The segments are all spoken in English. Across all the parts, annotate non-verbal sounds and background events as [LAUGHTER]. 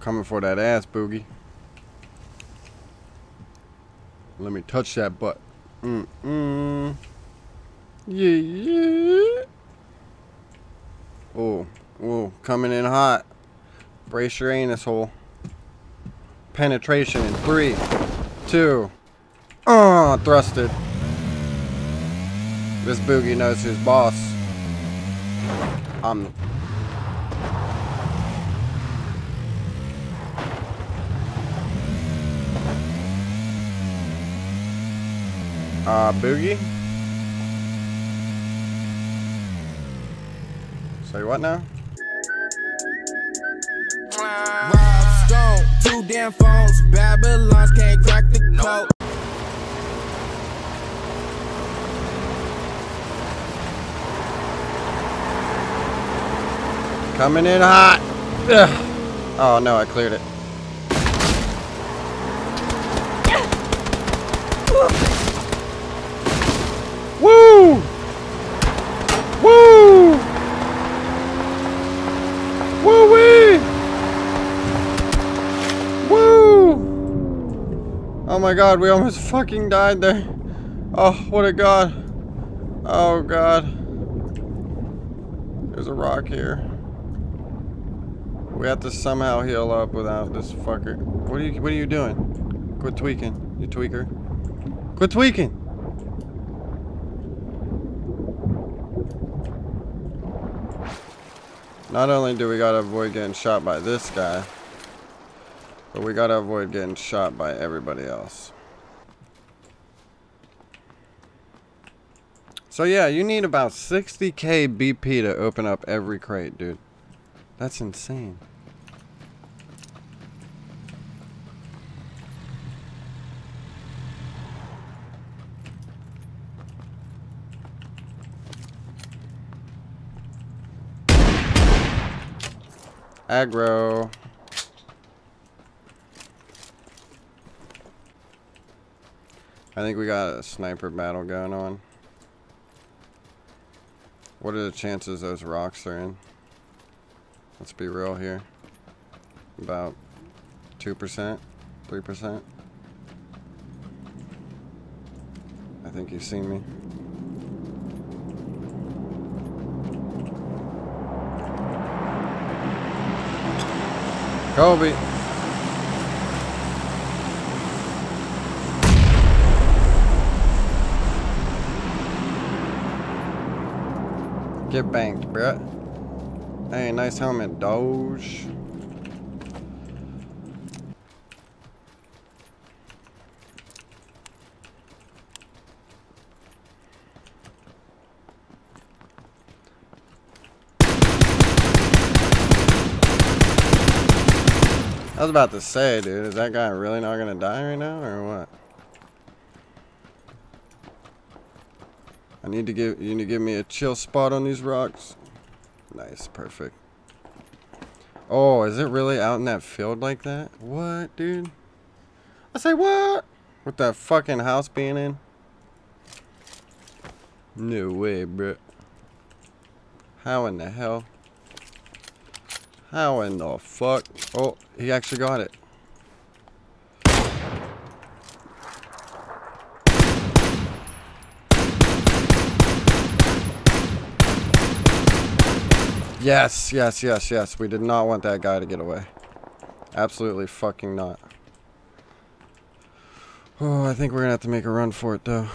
Coming for that ass, Boogie. Let me touch that butt. Mm-mm. Yeah, yeah. Oh, oh, coming in hot. Brace your anus hole. Penetration in three, two. Ah, Oh, thrusted. This boogie knows his boss. I'm. Uh, boogie? Say what now? Rob Stone, two damn phones. Babylons can't crack the code. Coming in hot. Ugh. Oh no, I cleared it. My god, we almost fucking died there. Oh, what a god. Oh god. There's a rock here. We have to somehow heal up without this fucker. What are you what are you doing? Quit tweaking, you tweaker. Quit tweaking! Not only do we gotta avoid getting shot by this guy, but we gotta avoid getting shot by everybody else. So yeah, you need about 60k BP to open up every crate, dude. That's insane. Aggro. I think we got a sniper battle going on. What are the chances those rocks are in? Let's be real here. About 2%, 3%. I think you've seen me. Kobe. Get banked, Brett. Hey, nice helmet, Doge. I was about to say, dude, is that guy really not gonna die right now, or what? I need to give you need to give me a chill spot on these rocks. Nice, perfect. Oh, is it really out in that field like that? What, dude? I say what? With that fucking house being in? No way, bro. How in the hell? How in the fuck? Oh, he actually got it. Yes, yes, yes, yes. We did not want that guy to get away. Absolutely fucking not. Oh, I think we're gonna have to make a run for it though.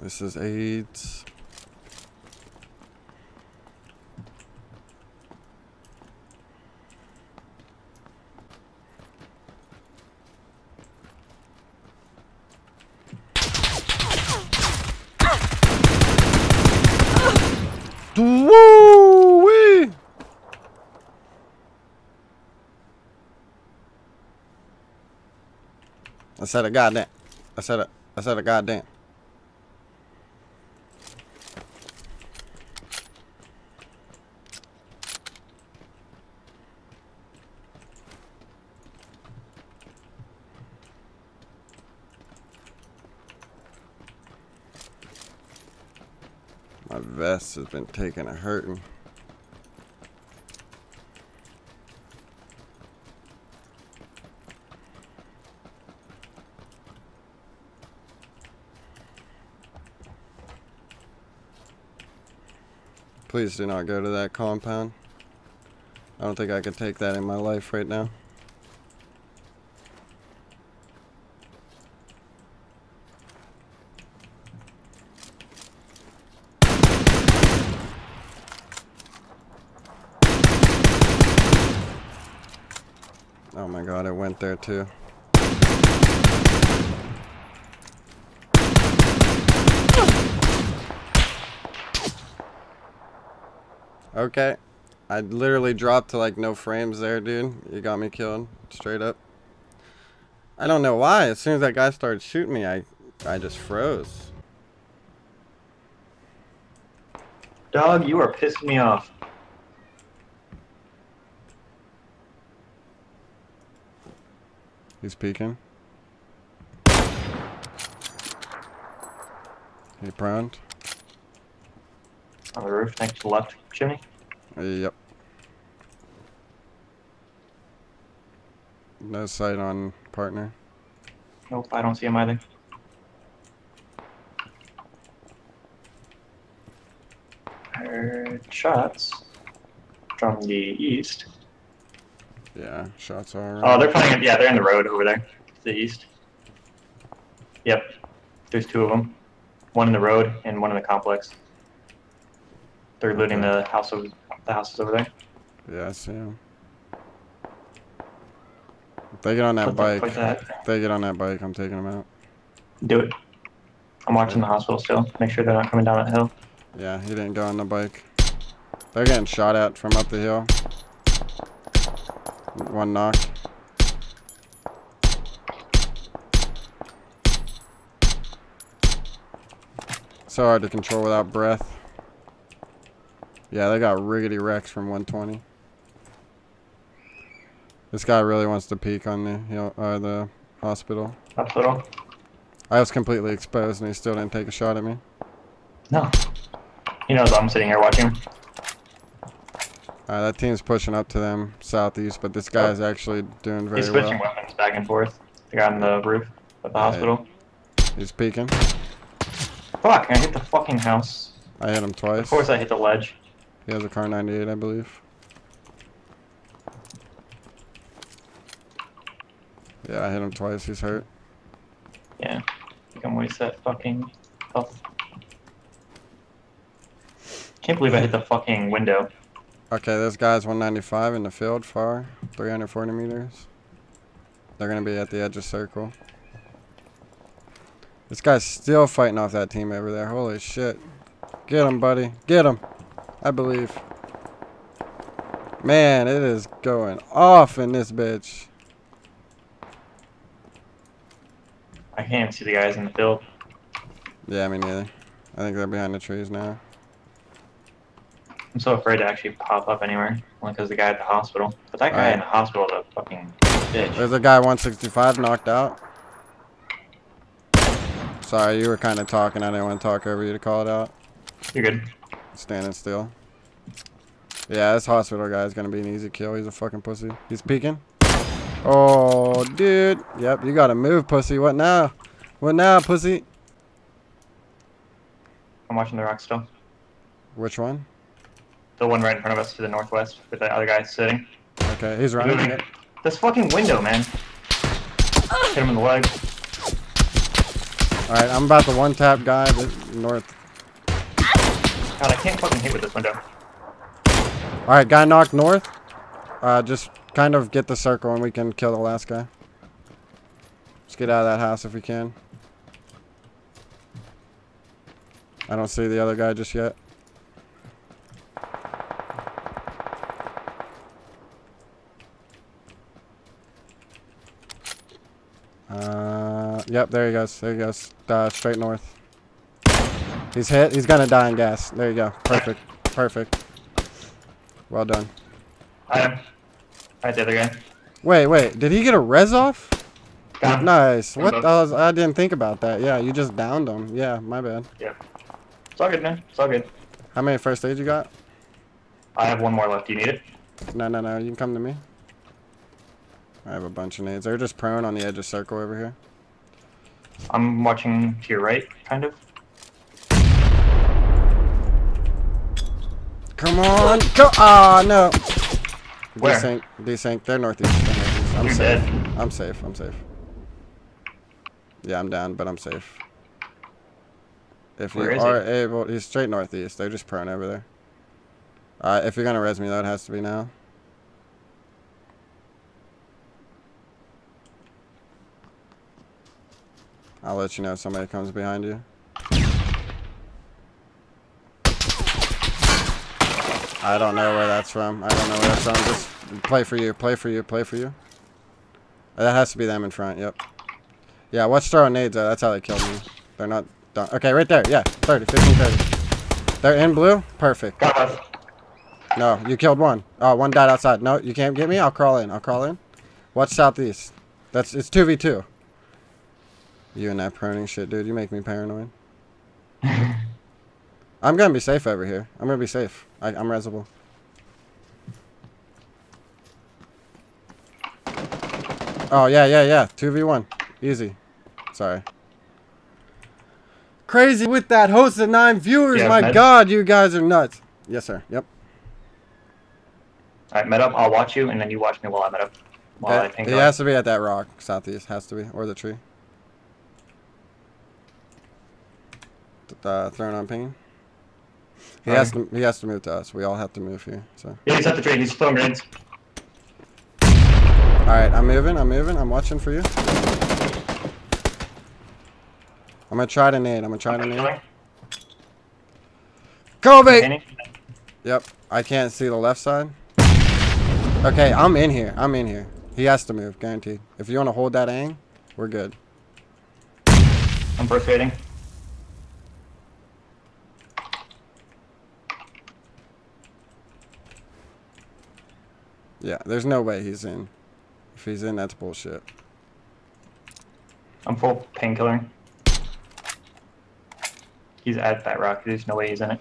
This is AIDS. Woo wee! I said a goddamn. I said a. I said a goddamn. My vest has been taking a hurting. Please do not go to that compound. I don't think I could take that in my life right now. Went there too. Okay. I literally dropped to like no frames there, dude. You got me killed. Straight up. I don't know why. As soon as that guy started shooting me, I, I just froze. Dog, you are pissing me off. He's peeking. He prone. On the roof, next to the left chimney. Yep. No sight on partner. Nope, I don't see him either. Heard shots from the east. Yeah, shots are. Oh, they're playing. Yeah, they're in the road over there, to the east. Yep, there's two of them. One in the road and one in the complex. They're looting the house over the houses over there. Yeah, I see him. If they get on that Put bike, put that. if they get on that bike, I'm taking them out. Do it. I'm watching the hospital still. Make sure they're not coming down that hill. Yeah, he didn't go on the bike. They're getting shot at from up the hill. One knock. So hard to control without breath. Yeah, they got riggedy wrecks from 120. This guy really wants to peek on the hill, uh, the hospital. Hospital. I was completely exposed and he still didn't take a shot at me. No. He knows I'm sitting here watching. Uh, that team's pushing up to them southeast, but this guy's actually doing very well. He's switching well. weapons back and forth. The guy on the roof of the Right. hospital. He's peeking. Fuck, I hit the fucking house. I hit him twice. Of course I hit the ledge. He has a Kar98, I believe. Yeah, I hit him twice. He's hurt. Yeah. I think I'm waste that fucking health. Can't believe I hit the fucking window. Okay, this guy's 195 in the field, far, 340 meters. They're gonna be at the edge of circle. This guy's still fighting off that team over there. Holy shit! Get him, buddy. Get him. I believe. Man, it is going off in this bitch. I can't see the guys in the field. Yeah, me neither. I think they're behind the trees now. I'm so afraid to actually pop up anywhere. Only because the guy at the hospital. But that guy Right. in the hospital is a fucking bitch. There's a guy 165 knocked out. Sorry, you were kind of talking. I didn't want to talk over you to call it out. You're good. Standing still. Yeah, this hospital guy is going to be an easy kill. He's a fucking pussy. He's peeking. Oh, dude. Yep, you got to move, pussy. What now? What now, pussy? I'm watching the rock still. Which one? The one right in front of us to the northwest with the other guy sitting. Okay, he's running. Moving. Yep. This fucking window, man. Hit him in the leg. All right, I'm about the one tap guy. The north. God, I can't fucking hit with this window. All right, guy knocked north. Uh, just kind of get the circle and we can kill the last guy. Let's get out of that house if we can. I don't see the other guy just yet. Yep, there he goes. There he goes. Uh, straight north. He's hit. He's gonna die in gas. There you go. Perfect. Perfect. Well done. I am. Right, the other guy. Wait, wait. Did he get a res off? Nice. What? I, was, I didn't think about that. Yeah, you just downed him. Yeah, my bad. Yeah. It's all good, man. It's all good. How many first aid you got? I have one more left. You need it? No, no, no. You can come to me. I have a bunch of nades. They're just prone on the edge of circle over here. I'm watching to your right, kind of. Come on. Go. Ah, no. Where? Desync. Desync. They're northeast. They're northeast. I'm You're safe. dead. I'm safe. I'm safe. Yeah, I'm down, but I'm safe. If Where you is he? are able, he's straight northeast. They're just prone over there. Uh, if you're gonna res me, it has to be now. I'll let you know if somebody comes behind you. I don't know where that's from. I don't know where that's from. Just play for you. Play for you. Play for you. That has to be them in front. Yep. Yeah, watch throwing nades. That's how they killed me. They're not done. Okay, right there. Yeah, 30, 15, 30. They're in blue. Perfect. No, you killed one. Oh, one died outside. No, you can't get me. I'll crawl in. I'll crawl in. Watch southeast. That's it's two v two. You and that proning shit, dude. You make me paranoid. [LAUGHS] I'm gonna be safe over here. I'm gonna be safe. I, I'm resable. Oh yeah, yeah, yeah. Two v one. Easy. Sorry. Crazy with that host of nine viewers. Yeah, My med- God, you guys are nuts. Yes, sir. Yep. All right, met up. I'll watch you, and then you watch me while I met up. While I It, ping it up. has to be at that rock, southeast. Has to be, or the tree. Uh, throwing on ping. He has to. He has to move to us. We all have to move here. So. Yeah, he's at the tree. He's throwing grenades. All right, I'm moving. I'm moving. I'm watching for you. I'm gonna try to nade. I'm gonna try to nade. Killing. Kobe. Danny? Yep. I can't see the left side. Okay, I'm in here. I'm in here. He has to move, guaranteed. If you want to hold that ang, we're good. I'm first Yeah, there's no way he's in. If he's in, that's bullshit. I'm full painkiller. He's at that rock. There's no way he's in it.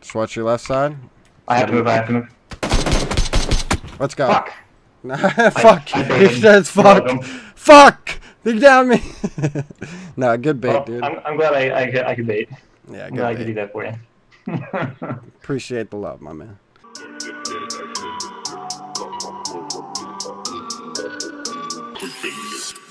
Just watch your left side. I have to move. I have to move. Let's go. Fuck. [LAUGHS] fuck. I he says fuck. Fuck. They down me. [LAUGHS] no, good bait, Well, dude. I'm, I'm glad I, I, could- I could bait. yeah, I'm glad I could do that for you. [LAUGHS] Appreciate the love, my man. Quick fingers.